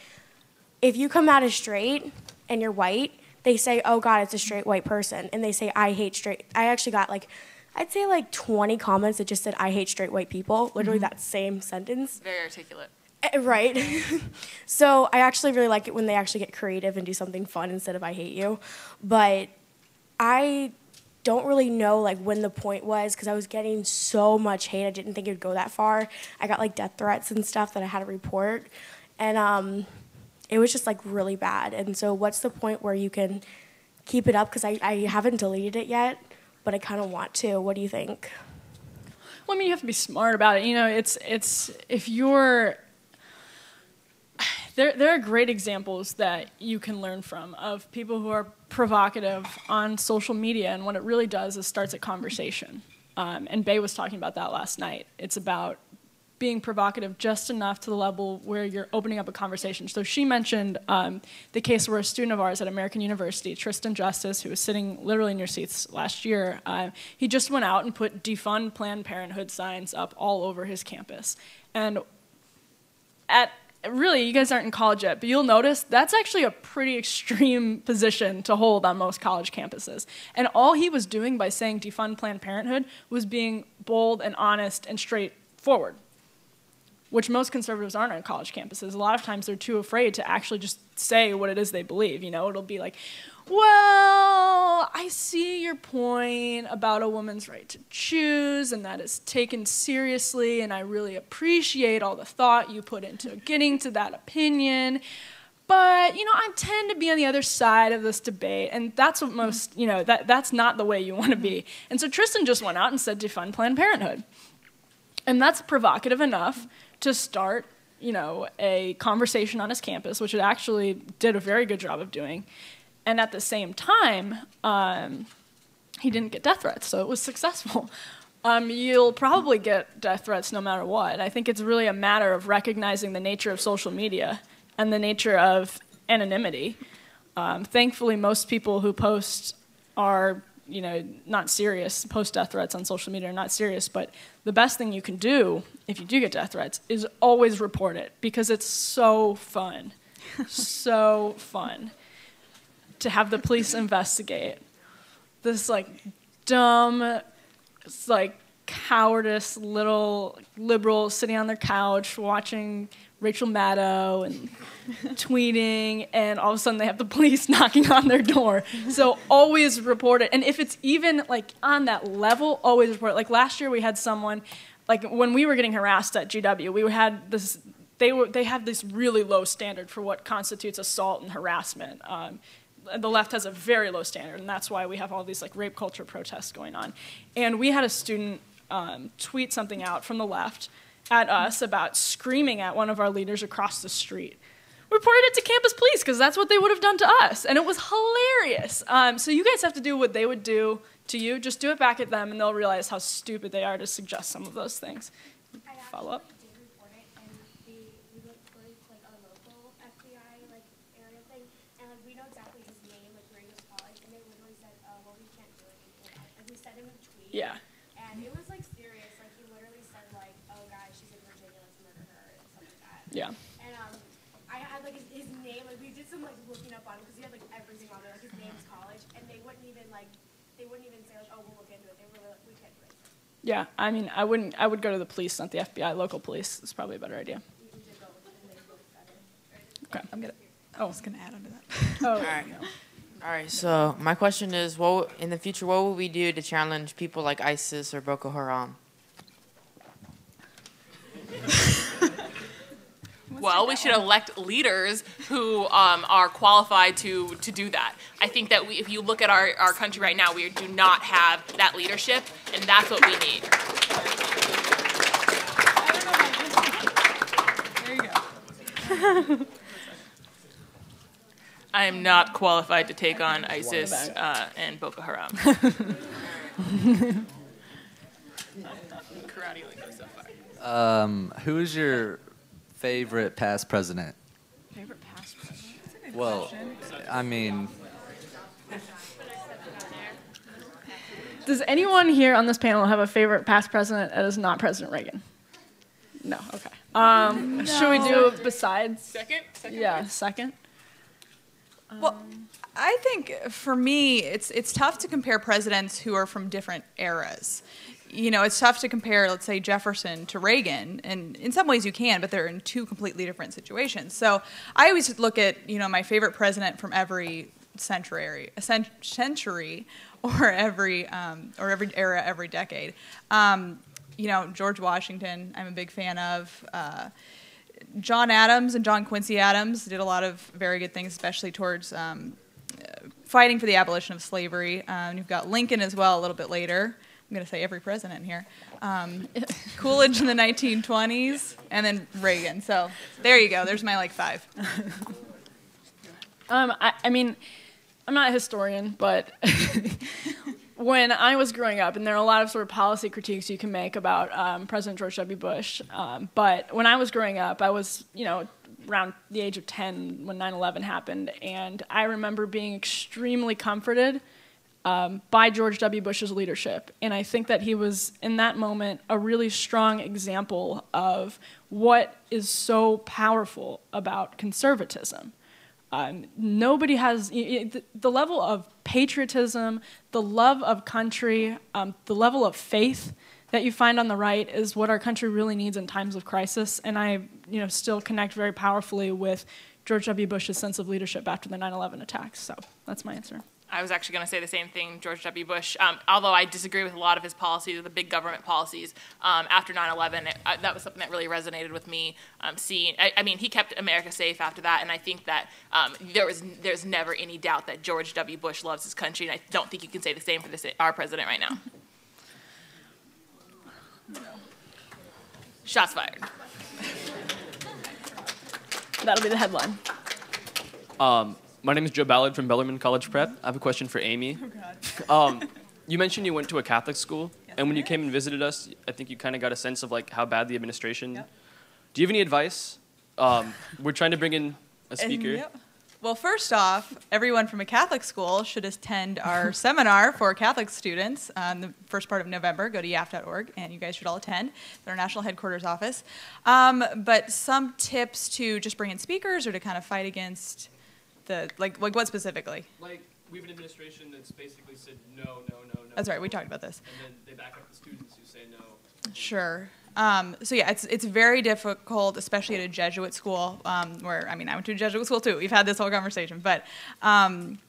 if you come out as straight and you're white, they say, "Oh God, it's a straight white person," and they say, "I hate straight." I actually got like, I'd say like 20 comments that just said, "I hate straight white people." Literally that same sentence. Very articulate. Eh, Right. so I actually really like it when they actually get creative and do something fun instead of "I hate you," but I don't really know like when the point was because I was getting so much hate. I didn't think it would go that far. I got like death threats and stuff that I had to report, and um, it was just like really bad. And so, what's the point where you can keep it up? Because I, I haven't deleted it yet, but I kind of want to. What do you think? Well, I mean, you have to be smart about it. You know, it's it's if you're there. There are great examples that you can learn from of people who are provocative on social media, and what it really does is starts a conversation. Um, and Bay was talking about that last night. It's about being provocative just enough to the level where you're opening up a conversation. So she mentioned um, the case where a student of ours at American University, Tristan Justice, who was sitting literally in your seats last year, uh, he just went out and put defund Planned Parenthood signs up all over his campus. And at really, you guys aren't in college yet, but you'll notice that's actually a pretty extreme position to hold on most college campuses. And all he was doing by saying defund Planned Parenthood was being bold and honest and straightforward which most conservatives aren't on college campuses. A lot of times they're too afraid to actually just say what it is they believe. You know, it'll be like, well, I see your point about a woman's right to choose, and that is taken seriously, and I really appreciate all the thought you put into getting to that opinion. But you know, I tend to be on the other side of this debate, and that's what most you know that that's not the way you want to be. And so Tristan just went out and said defund Planned Parenthood, and that's provocative enough to start, you know, a conversation on his campus, which it actually did a very good job of doing. And at the same time, um, he didn't get death threats, so it was successful. Um, you'll probably get death threats no matter what. I think it's really a matter of recognizing the nature of social media and the nature of anonymity. Um, thankfully, most people who post are, you know, not serious. Post death threats on social media are not serious. But the best thing you can do if you do get death threats is always report it because it's so fun, so fun to have the police investigate this like dumb, like cowardice little liberal sitting on their couch watching Rachel Maddow and tweeting, and all of a sudden they have the police knocking on their door. So always report it. And if it's even like on that level, always report it. Like last year we had someone, like when we were getting harassed at GW, we had this. They were they have this really low standard for what constitutes assault and harassment. Um, the left has a very low standard, and that's why we have all these like rape culture protests going on. And we had a student um, tweet something out from the left at us about screaming at one of our leaders across the street. We reported it to campus police because that's what they would have done to us, and it was hilarious. Um, so you guys have to do what they would do to you. Just do it back at them, and they'll realize how stupid they are to suggest some of those things. Follow up. did report it, and we, we went for like a local FBI like area thing, and like we know exactly his name, like where he goes to college, and they literally said, "Oh, well, we can't do anything." about it." And we sent him a tweet. Yeah. And it was like serious, like he literally said like, "Oh, guys, she's in Virginia, let's murder her," and stuff like that. Yeah. And um, I had like his, his name, like we did some like looking up on him because he had like everything on there, like his name's college, and they wouldn't even like, they wouldn't even say like, "Oh, we'll look into it." They were like, "We can't do it." Yeah, I mean, I wouldn't. I would go to the police, not the FBI. Local police is probably a better idea. Okay. I'm gonna. Oh, I was gonna add on to that. Oh, Alright. All right. So my question is, what in the future, what will we do to challenge people like ISIS or Boko Haram? well, we should elect leaders who um, are qualified to, to do that. I think that we, if you look at our, our country right now, we do not have that leadership, and that's what we need. There you go. I am not qualified to take on ISIS uh, and Boko Haram. Karate only goes so far. Um, who is your favorite past president? Favorite past president? Well, I mean, Does anyone here on this panel have a favorite past president that is not President Reagan? No. Okay. Um, Should we do besides? Second? Second? Yeah, second. Well, I think for me, it's it's tough to compare presidents who are from different eras. You know, it's tough to compare, let's say, Jefferson to Reagan, and in some ways you can, but they're in two completely different situations. So I always look at you know my favorite president from every century, century, or every um, or every era, every decade. Um, you know, George Washington, I'm a big fan of. Uh, John Adams and John Quincy Adams did a lot of very good things, especially towards um, fighting for the abolition of slavery. Um, you've got Lincoln as well a little bit later. I'm going to say every president here. Um, Coolidge in the 1920s, and then Reagan. So there you go. There's my like five. Um, I, I mean, I'm not a historian, but when I was growing up, and there are a lot of sort of policy critiques you can make about um, President George W. Bush, um, but when I was growing up, I was, you know, around the age of 10 when 9/11 happened, and I remember being extremely comforted um, by George W. Bush's leadership. And I think that he was, in that moment, a really strong example of what is so powerful about conservatism. Um, nobody has the level of patriotism, the love of country, um, the level of faith that you find on the right is what our country really needs in times of crisis. And I, you know, still connect very powerfully with George W. Bush's sense of leadership after the 9/11 attacks. So that's my answer. I was actually going to say the same thing, George W. Bush. Um, although I disagree with a lot of his policies, the big government policies um, after 9/11, it, uh, that was something that really resonated with me. Um, seeing, I, I, mean, he kept America safe after that, and I think that um, there was there's never any doubt that George W. Bush loves his country, and I don't think you can say the same for this our president right now. Shots fired. That'll be the headline. Um, my name is Joe Ballard from Bellarmine College Prep. I have a question for Amy. Oh, Um, you mentioned you went to a Catholic school, and when you came and visited us, I think you kind of got a sense of like how bad the administration. Do you have any advice? Um, we're trying to bring in a speaker. Yep. Well, first off, everyone from a Catholic school should attend our seminar for Catholic students on the first part of November. Go to yaf.org, and you guys should all attend at our national headquarters office. Um, but some tips to just bring in speakers or to kind of fight against the like like what specifically? Like we have an administration that's basically said no, no, no, no. That's right. We talked about this. And then they back up the students who say no. Sure. Um, so yeah, it's it's very difficult, especially at a Jesuit school, um, where I mean I went to a Jesuit school too. We've had this whole conversation, but um,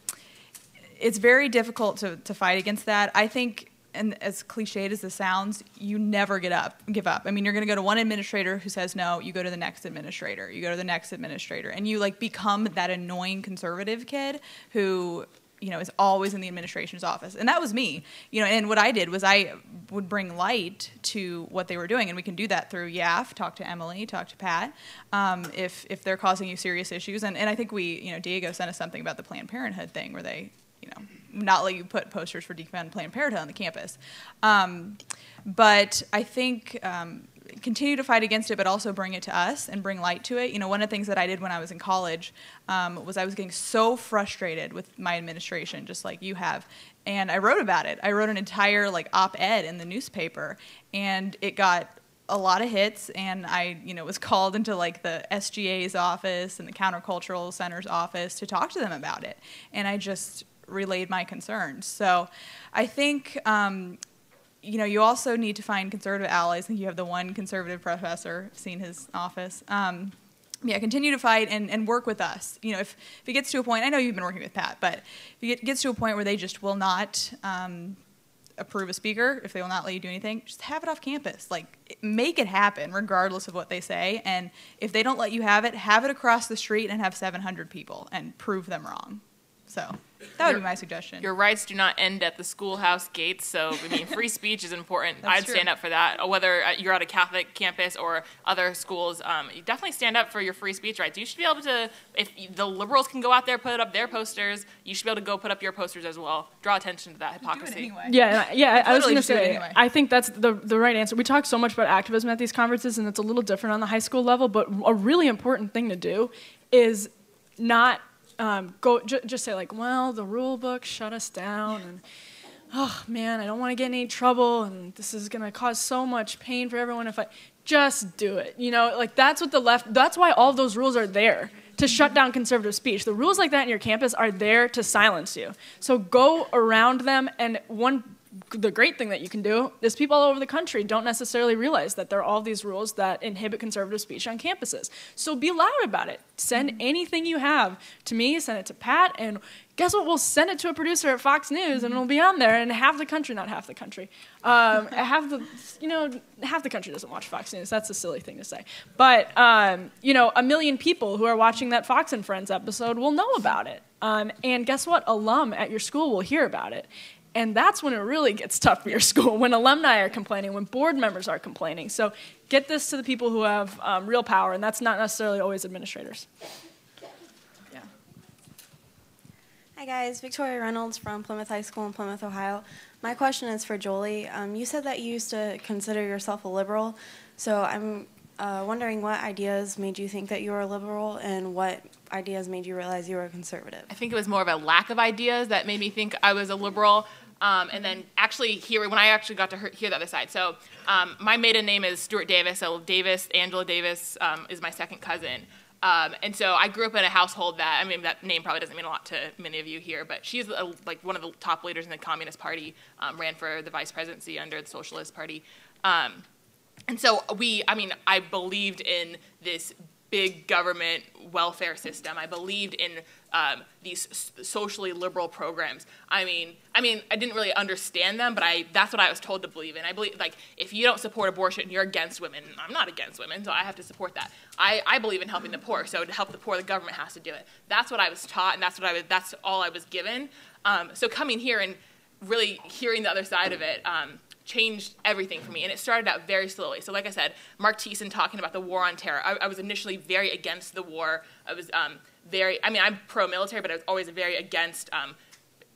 it's very difficult to to fight against that. I think, and as cliched as this sounds, you never get up, give up. I mean, you're going to go to one administrator who says no, you go to the next administrator, you go to the next administrator, and you like become that annoying conservative kid who you know, is always in the administration's office. And that was me. You know, and what I did was I would bring light to what they were doing, and we can do that through YAF, talk to Emily, talk to Pat, um, if if they're causing you serious issues. And and I think we, you know, Diego sent us something about the Planned Parenthood thing where they, you know, not let you put posters for defund Planned Parenthood on the campus. Um, but I think um, continue to fight against it, but also bring it to us and bring light to it. You know, one of the things that I did when I was in college um, was I was getting so frustrated with my administration, just like you have, and I wrote about it. I wrote an entire like op-ed in the newspaper, and it got a lot of hits and I, you know, was called into like the SGA's office and the Countercultural Center's office to talk to them about it. And I just relayed my concerns. So I think um, you know, you also need to find conservative allies. I think you have the one conservative professor, seen his office. Um, yeah, continue to fight and, and work with us. You know, if, if it gets to a point, I know you've been working with Pat, but if it gets to a point where they just will not um, approve a speaker, if they will not let you do anything, just have it off campus. Like, make it happen regardless of what they say. And if they don't let you have it, have it across the street and have 700 people and prove them wrong. So that would Your- be my suggestion. Your rights do not end at the schoolhouse gates, so I mean, free speech is important. That's I'd stand up for that. Uh, Whether uh, you're at a Catholic campus or other schools, um, you definitely stand up for your free speech rights. You should be able to, if the liberals can go out there put up their posters, you should be able to go put up your posters as well. Draw attention to that hypocrisy. anyway. Yeah, yeah. I was going to just do it say, anyway. I think that's the the right answer. We talk so much about activism at these conferences, and it's a little different on the high school level. But a really important thing to do is not um, go ju- just say like, well, the rule book shut us down, and oh man, I don't want to get in any trouble, and this is going to cause so much pain for everyone if I just do it. You know, like that's what the left. That's why all those rules are there to shut down conservative speech. The rules like that in your campus are there to silence you. So go around them, and one. The great thing that you can do is people all over the country don't necessarily realize that there are all these rules that inhibit conservative speech on campuses. So be loud about it. Send anything you have to me, send it to Pat, and guess what? We'll send it to a producer at Fox News, and it'll be on there. And half the country, not half the country, um, half the, you know, half the country doesn't watch Fox News. That's a silly thing to say. But um, you know, a million people who are watching that Fox and Friends episode will know about it. Um, and guess what? Alum at your school will hear about it. And that's when it really gets tough for your school, when alumni are complaining, when board members are complaining. So get this to the people who have um, real power, and that's not necessarily always administrators. Yeah. Hi guys, Victoria Reynolds from Plymouth High School in Plymouth, Ohio. My question is for Jolie. Um, you said that you used to consider yourself a liberal, so I'm uh, wondering what ideas made you think that you were a liberal, and what ideas made you realize you were a conservative. I think it was more of a lack of ideas that made me think I was a liberal. Um, and then actually hear when I actually got to hear, hear the other side. So um, my maiden name is Stuart Davis. So Davis, Angela Davis, um, is my second cousin. Um, and so I grew up in a household that I mean that name probably doesn't mean a lot to many of you here, but she's a, like one of the top leaders in the Communist Party. Um, ran for the vice presidency under the Socialist Party. Um, and so we, I mean, I believed in this big government welfare system. I believed in um, these socially liberal programs. I mean, I mean, I didn't really understand them, but I that's what I was told to believe in. I believe like if you don't support abortion, you're against women. I'm not against women, so I have to support that. I, I believe in helping the poor, so to help the poor, the government has to do it. That's what I was taught, and that's what I was. That's all I was given. Um, so coming here and really hearing the other side of it um, changed everything for me. And it started out very slowly. So, like I said, Mark Thiessen talking about the war on terror. I, I was initially very against the war. I was um, very, I mean, I'm pro military, but I was always very against um,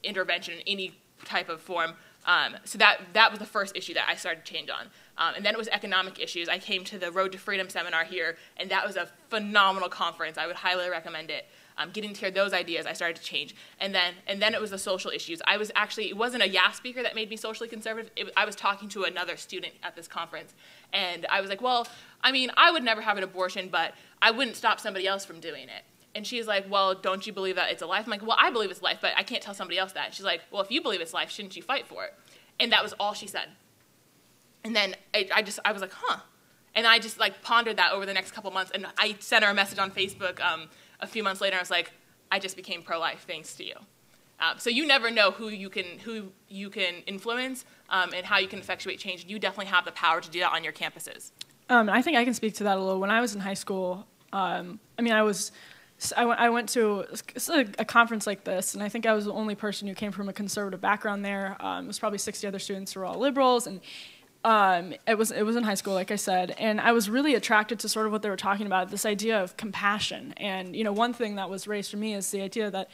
intervention in any type of form. Um, so that that was the first issue that I started to change on, um, and then it was economic issues. I came to the Road to Freedom seminar here, and that was a phenomenal conference. I would highly recommend it. Um, getting to hear those ideas, I started to change, and then and then it was the social issues. I was actually it wasn't a YA speaker that made me socially conservative. It, I was talking to another student at this conference, and I was like, well, I mean, I would never have an abortion, but I wouldn't stop somebody else from doing it. And she's like, Well, don't you believe that it's a life? I'm like, Well, I believe it's life, but I can't tell somebody else that. She's like, Well, if you believe it's life, shouldn't you fight for it? And that was all she said. And then I, I just, I was like, Huh. And I just like pondered that over the next couple months. And I sent her a message on Facebook um, a few months later. And I was like, I just became pro life thanks to you. Um, so you never know who you can who you can influence um, and how you can effectuate change. You definitely have the power to do that on your campuses. Um, I think I can speak to that a little. When I was in high school, um, I mean, I was, I went, I went to a, a conference like this, and I think I was the only person who came from a conservative background there. Um, it was probably 60 other students who were all liberals, and um, it was it was in high school, like I said, and I was really attracted to sort of what they were talking about, this idea of compassion. And you know, one thing that was raised for me is the idea that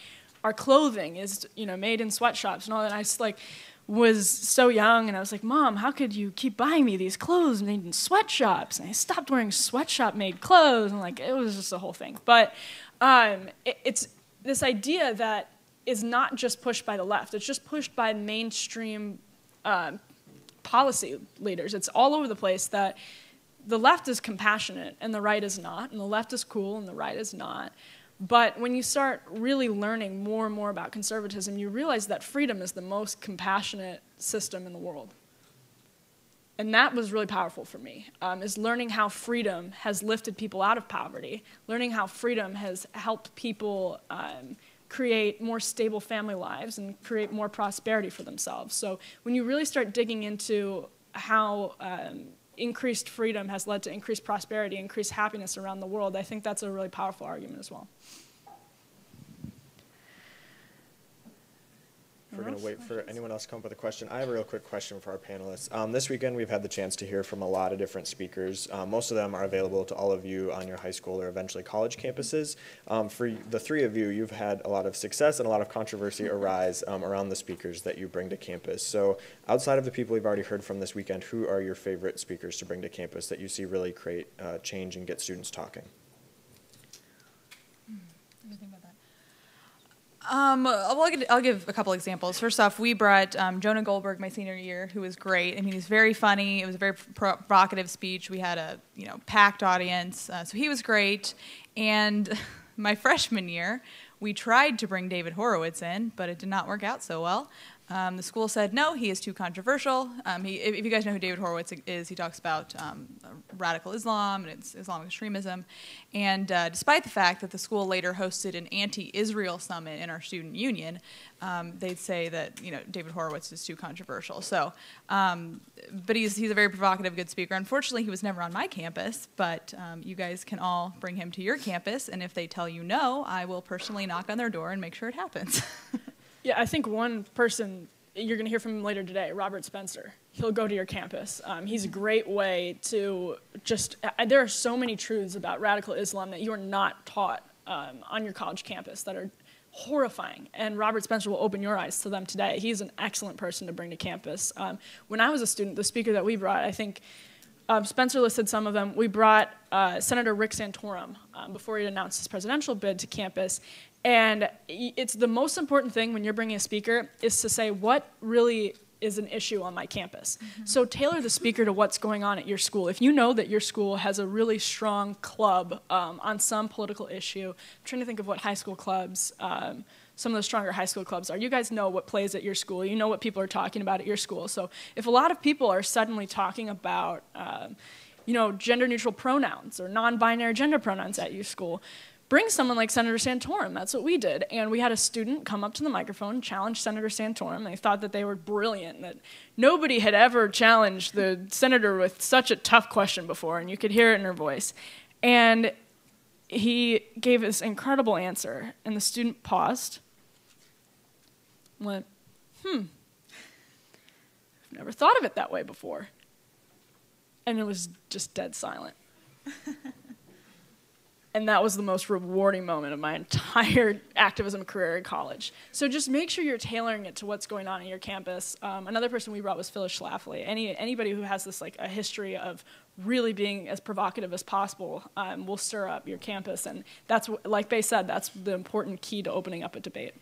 our clothing is you know made in sweatshops and all that. And I just like was so young and I was like, Mom, how could you keep buying me these clothes made in sweatshops? And I stopped wearing sweatshop made clothes and like it was just a whole thing. But um, it, it's this idea that is not just pushed by the left, it's just pushed by mainstream um, policy leaders. It's all over the place that the left is compassionate and the right is not, and the left is cool and the right is not. But when you start really learning more and more about conservatism, you realize that freedom is the most compassionate system in the world. And that was really powerful for me, um, is learning how freedom has lifted people out of poverty, learning how freedom has helped people um, create more stable family lives and create more prosperity for themselves. So when you really start digging into how um, increased freedom has led to increased prosperity, increased happiness around the world, I think that's a really powerful argument as well. We're going to wait for anyone else to come up with a question. I have a real quick question for our panelists. Um, this weekend, we've had the chance to hear from a lot of different speakers. Um, most of them are available to all of you on your high school or eventually college campuses. Um, for the three of you, you've had a lot of success and a lot of controversy arise um, around the speakers that you bring to campus. So, outside of the people you've already heard from this weekend, who are your favorite speakers to bring to campus that you see really create uh, change and get students talking? Um, I'll, give, I'll give a couple examples. First off, we brought um, Jonah Goldberg my senior year, who was great. I mean, he's very funny. It was a very provocative speech. We had a you know packed audience, uh, so he was great. And my freshman year, we tried to bring David Horowitz in, but it did not work out so well. Um, the school said no, he is too controversial. Um, he, if you guys know who David Horowitz is, he talks about um, radical Islam and it's Islamic extremism. And uh, despite the fact that the school later hosted an anti-Israel summit in our student union, um, they'd say that you know David Horowitz is too controversial. So, um, but he's he's a very provocative, good speaker. Unfortunately, he was never on my campus, but um, you guys can all bring him to your campus, and if they tell you no, I will personally knock on their door and make sure it happens. Yeah, I think one person you're going to hear from him later today, Robert Spencer. He'll go to your campus. Um, he's a great way to just, uh, there are so many truths about radical Islam that you are not taught um, on your college campus that are horrifying. And Robert Spencer will open your eyes to them today. He's an excellent person to bring to campus. Um, when I was a student, the speaker that we brought, I think um, Spencer listed some of them. We brought uh, Senator Rick Santorum um, before he announced his presidential bid to campus, and it's the most important thing when you're bringing a speaker is to say what really is an issue on my campus. Mm-hmm. So tailor the speaker to what's going on at your school. If you know that your school has a really strong club um, on some political issue, I'm trying to think of what high school clubs, um, some of the stronger high school clubs are. You guys know what plays at your school. You know what people are talking about at your school. So if a lot of people are suddenly talking about, um, you know, gender neutral pronouns or non binary gender pronouns at your school, bring someone like Senator Santorum. That's what we did. And we had a student come up to the microphone, challenge Senator Santorum. They thought that they were brilliant, that nobody had ever challenged the senator with such a tough question before, and you could hear it in her voice. And he gave this incredible answer, and the student paused, went, hmm, I've never thought of it that way before. And it was just dead silent. and that was the most rewarding moment of my entire activism career in college. So just make sure you're tailoring it to what's going on in your campus. Um, another person we brought was Phyllis Schlafly. Any anybody who has this like a history of really being as provocative as possible um, will stir up your campus, and that's like Bay said, that's the important key to opening up a debate.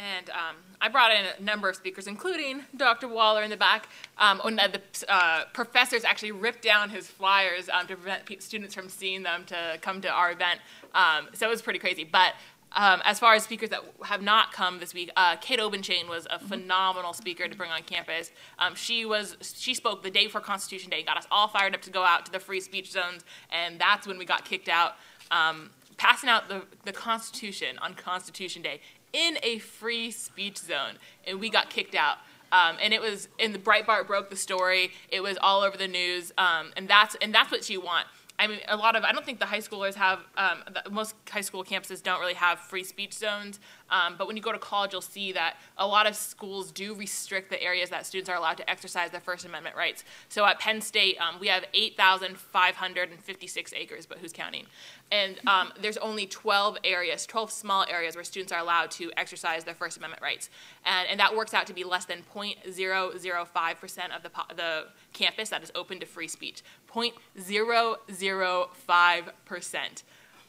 And um, I brought in a number of speakers, including Dr. Waller in the back. Um, and the uh, professors actually ripped down his flyers um, to prevent students from seeing them to come to our event. Um, so it was pretty crazy. But um, as far as speakers that have not come this week, uh, Kate Obenshain was a mm-hmm. phenomenal speaker to bring on campus. Um, she was she spoke the day before Constitution Day, got us all fired up to go out to the free speech zones, and that's when we got kicked out. Um, passing out the, the Constitution on Constitution Day in a free speech zone, and we got kicked out. Um, and it was, and the Breitbart broke the story. It was all over the news, um, and that's and that's what you want. I mean, a lot of I don't think the high schoolers have um, the, most high school campuses don't really have free speech zones. Um, but when you go to college, you'll see that a lot of schools do restrict the areas that students are allowed to exercise their First Amendment rights. So at Penn State, um, we have 8,556 acres, but who's counting? And um, there's only 12 areas, 12 small areas where students are allowed to exercise their First Amendment rights. And, and that works out to be less than 0.005% of the, the campus that is open to free speech. 0.005%.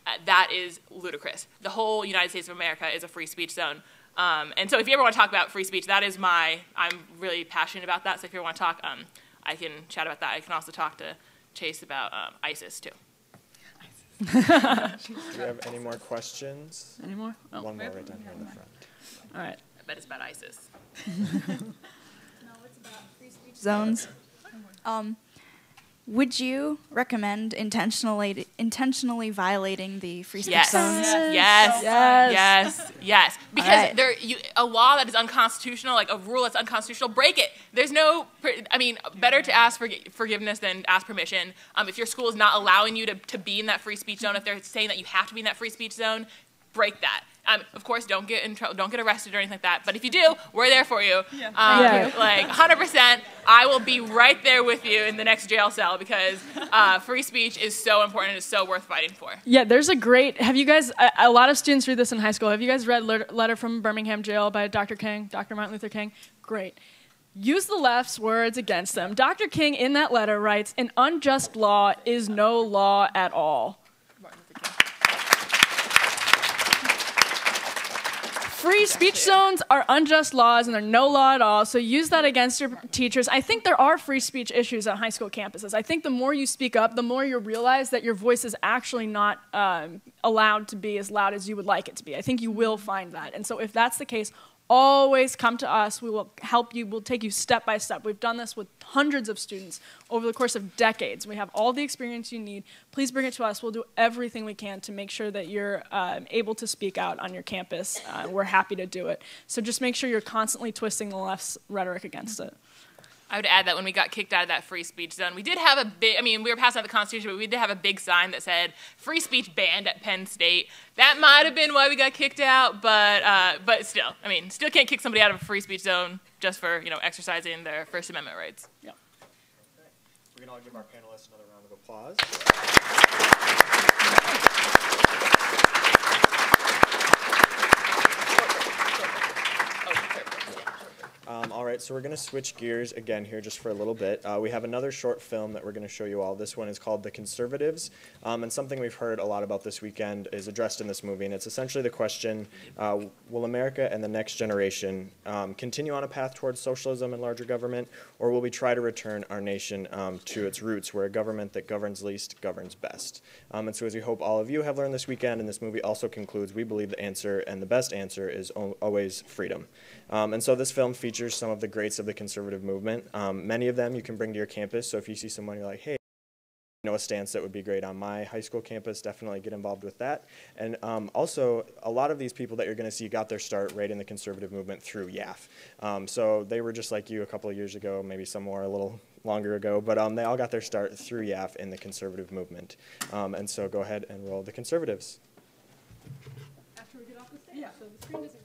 Uh, that is ludicrous. The whole United States of America is a free speech zone. Um, and so if you ever want to talk about free speech, that is my, I'm really passionate about that. So if you ever want to talk, um, I can chat about that. I can also talk to Chase about um, ISIS too. Do you have any more questions? Any more? Oh, One more right down here in the front. All right. I bet it's about ISIS. no, it's about free speech zones. Would you recommend intentionally intentionally violating the free speech yes. zones? Yes. Yes. Yes. Yes. Because right. there, you, a law that is unconstitutional, like a rule that's unconstitutional, break it. There's no. I mean, better to ask for forgiveness than ask permission. Um, if your school is not allowing you to, to be in that free speech zone, if they're saying that you have to be in that free speech zone, break that. Um, of course, don't get in trouble, don't get arrested or anything like that. But if you do, we're there for you. Yeah. Um, you. Like 100%, I will be right there with you in the next jail cell because uh, free speech is so important and is so worth fighting for. Yeah, there's a great. Have you guys? A, a lot of students read this in high school. Have you guys read Let- Letter from Birmingham Jail by Dr. King, Dr. Martin Luther King? Great. Use the left's words against them. Dr. King in that letter writes, "An unjust law is no law at all." Free speech zones are unjust laws and they're no law at all, so use that against your teachers. I think there are free speech issues at high school campuses. I think the more you speak up, the more you realize that your voice is actually not um, allowed to be as loud as you would like it to be. I think you will find that. And so if that's the case, always come to us. We will help you. We'll take you step by step. We've done this with hundreds of students over the course of decades. We have all the experience you need. Please bring it to us. We'll do everything we can to make sure that you're um, able to speak out on your campus. Uh, we're happy to do it. So just make sure you're constantly twisting the left's rhetoric against it. I would add that when we got kicked out of that free speech zone, we did have a big, I mean, we were passing out the Constitution, but we did have a big sign that said free speech banned at Penn State. That might have been why we got kicked out, but, uh, but still, I mean, still can't kick somebody out of a free speech zone just for, you know, exercising their First Amendment rights. Yeah. We're going to all give our panelists another round of applause. Um, all right, so we're going to switch gears again here just for a little bit. Uh, we have another short film that we're going to show you all. This one is called The Conservatives, um, and something we've heard a lot about this weekend is addressed in this movie, and it's essentially the question, uh, will America and the next generation um, continue on a path towards socialism and larger government, or will we try to return our nation um, to its roots, where a government that governs least governs best? Um, and so as we hope all of you have learned this weekend, and this movie also concludes, we believe the answer and the best answer is al- always freedom. Um, and so this film features some of the greats of the conservative movement. Um, many of them you can bring to your campus. So if you see someone, you're like, hey, you know a stance that would be great on my high school campus, definitely get involved with that. And um, also, a lot of these people that you're going to see got their start right in the conservative movement through YAF. Um, so they were just like you a couple of years ago, maybe some more a little longer ago, but um, they all got their start through YAF in the conservative movement. Um, and so go ahead and roll the conservatives. After we get off the stage, so the screen doesn't